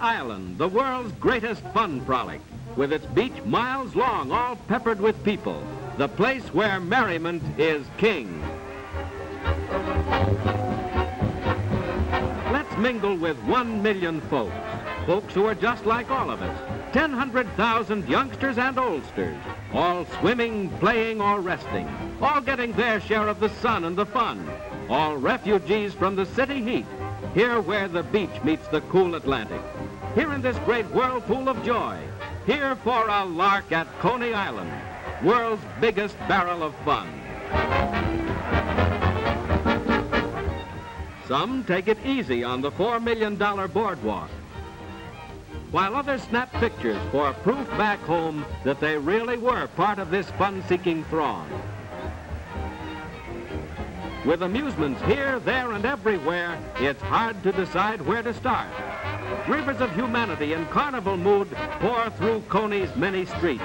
Island, the world's greatest fun frolic, with its beach miles long, all peppered with people, the place where merriment is king. Let's mingle with one million folks, folks who are just like all of us, 100,000 youngsters and oldsters, all swimming, playing, or resting, all getting their share of the sun and the fun, all refugees from the city heat, here where the beach meets the cool Atlantic, here in this great whirlpool of joy, here for a lark at Coney Island, world's biggest barrel of fun. Some take it easy on the $4 million boardwalk, while others snap pictures for proof back home that they really were part of this fun-seeking throng. With amusements here, there, and everywhere, it's hard to decide where to start. Rivers of humanity in carnival mood pour through Coney's many streets.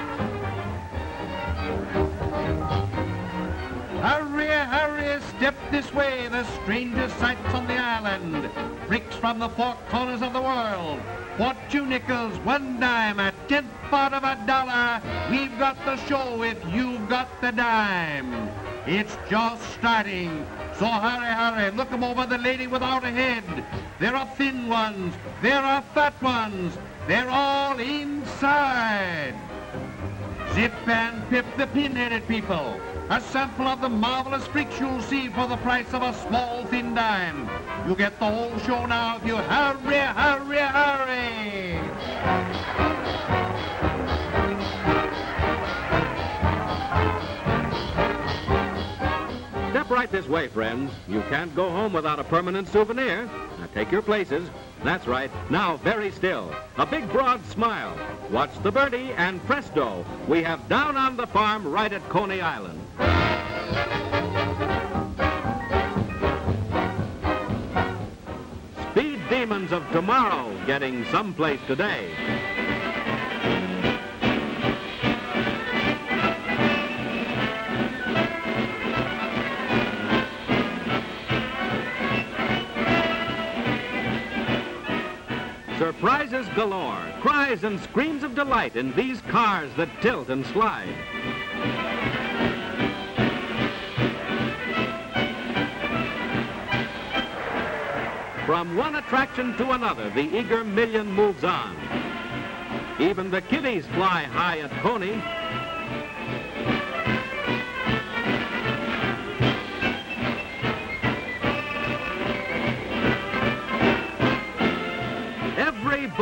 Hurry, hurry, step this way, the strangest sights on the island. Bricks from the four corners of the world. What two nickels, one dime, a tenth part of a dollar. We've got the show if you've got the dime. It's just starting. So hurry, hurry. Look 'em over the lady without a head. There are thin ones. There are fat ones. They're all inside. Zip and Pip the pin-headed people. A sample of the marvelous freaks you'll see for the price of a small thin dime. You get the whole show now if you hurry, hurry, hurry. Step right this way, friends. You can't go home without a permanent souvenir. Now take your places. That's right. Now, very still. A big broad smile. Watch the birdie, and presto, we have Down on the Farm right at Coney Island. Speed demons of tomorrow getting someplace today. Surprises galore, cries and screams of delight in these cars that tilt and slide. From one attraction to another, the eager million moves on. Even the kiddies fly high at Coney.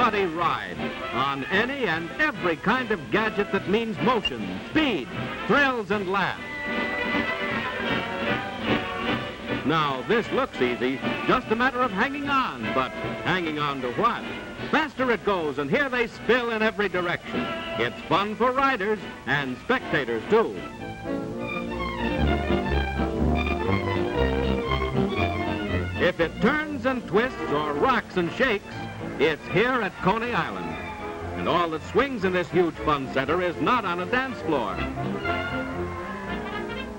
Everybody ride on any and every kind of gadget that means motion, speed, thrills, and laughs. Now, this looks easy, just a matter of hanging on, but hanging on to what? Faster it goes, and here they spill in every direction. It's fun for riders and spectators, too. If it turns and twists or rocks and shakes, it's here at Coney Island. And all that swings in this huge fun center is not on a dance floor.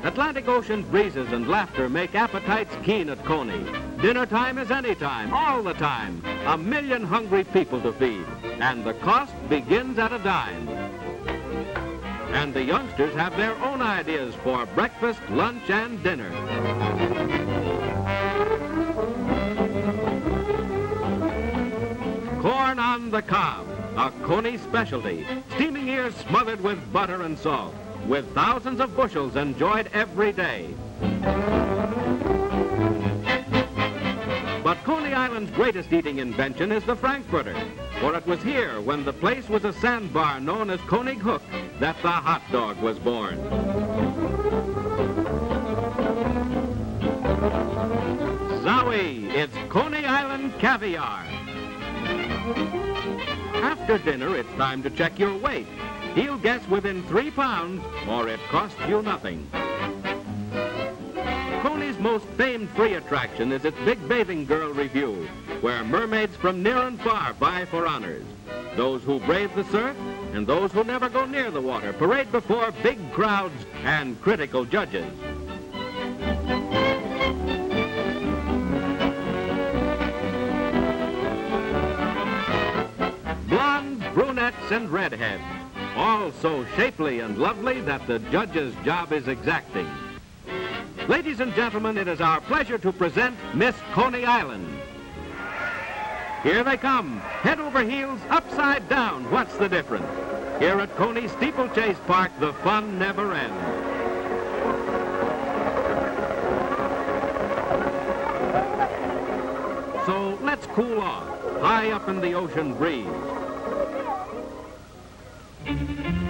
Atlantic Ocean breezes and laughter make appetites keen at Coney. Dinner time is any time, all the time. A million hungry people to feed. And the cost begins at a dime. And the youngsters have their own ideas for breakfast, lunch, and dinner. The cob, a Coney specialty. Steaming ears smothered with butter and salt, with thousands of bushels enjoyed every day. But Coney Island's greatest eating invention is the Frankfurter, for it was here, when the place was a sandbar known as Koenig Hook, that the hot dog was born. Zowie, it's Coney Island caviar. After dinner, it's time to check your weight. He'll guess within three pounds, or it costs you nothing. Coney's most famed free attraction is its Big Bathing Girl Revue, where mermaids from near and far vie for honors. Those who brave the surf and those who never go near the water parade before big crowds and critical judges. And redheads, all so shapely and lovely that the judge's job is exacting. Ladies and gentlemen, it is our pleasure to present Miss Coney Island. Here they come, head over heels, upside down. What's the difference? Here at Coney Steeplechase Park, the fun never ends. So let's cool off, high up in the ocean breeze.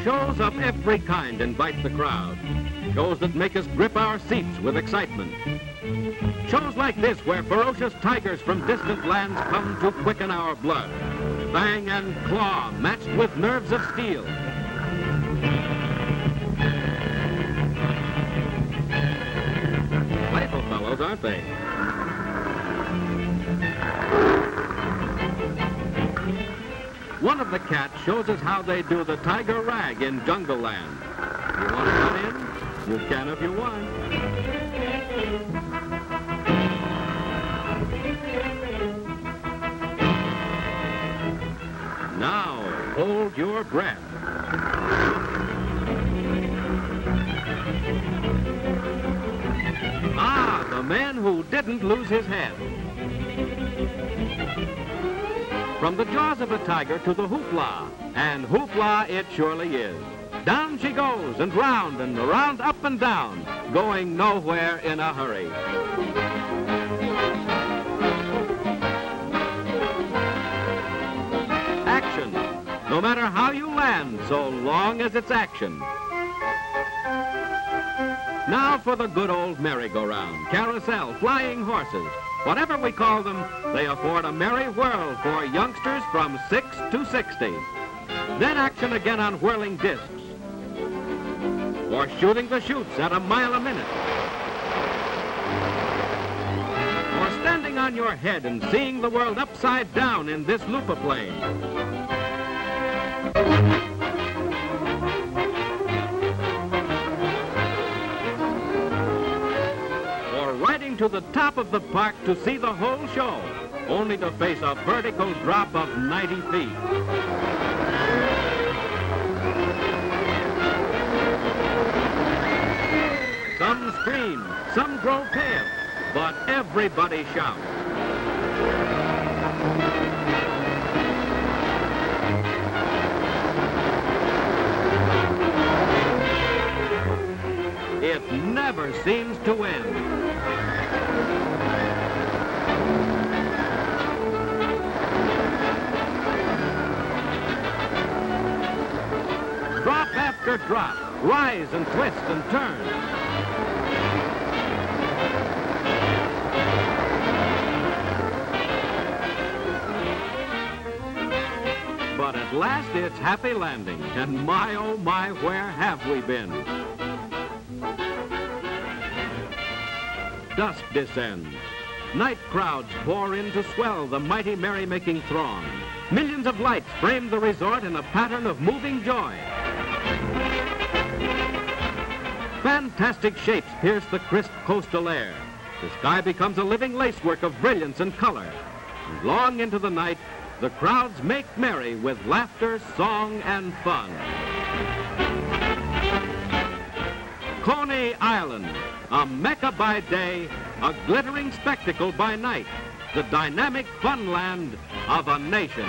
Shows of every kind invite the crowd. Shows that make us grip our seats with excitement. Shows like this where ferocious tigers from distant lands come to quicken our blood. Fang and claw matched with nerves of steel. Playful fellows, aren't they? One of the cats shows us how they do the tiger rag in Jungle Land. You want to cut in? You can if you want. Now, hold your breath. Ah, the man who didn't lose his head. From the jaws of a tiger to the hoopla, and hoopla it surely is. Down she goes, and round and around, up and down, going nowhere in a hurry. Action, no matter how you land, so long as it's action. Now for the good old merry-go-round, carousel, flying horses. Whatever we call them, they afford a merry whirl for youngsters from 6 to 60. Then action again on whirling discs. Or shooting the chutes at a mile a minute. Or standing on your head and seeing the world upside down in this Loop-O-Plane. To the top of the park to see the whole show, only to face a vertical drop of 90 feet. Some scream, some grow pale, but everybody shouts. It never seems to end. Drop rise and twist and turn. But at last it's happy landing, and my oh my, where have we been? Dusk descends. Night crowds pour in to swell the mighty merrymaking throng. Millions of lights frame the resort in a pattern of moving joy. Fantastic shapes pierce the crisp coastal air. The sky becomes a living lacework of brilliance and color. And long into the night, the crowds make merry with laughter, song, and fun. Coney Island, a mecca by day, a glittering spectacle by night, the dynamic fun land of a nation.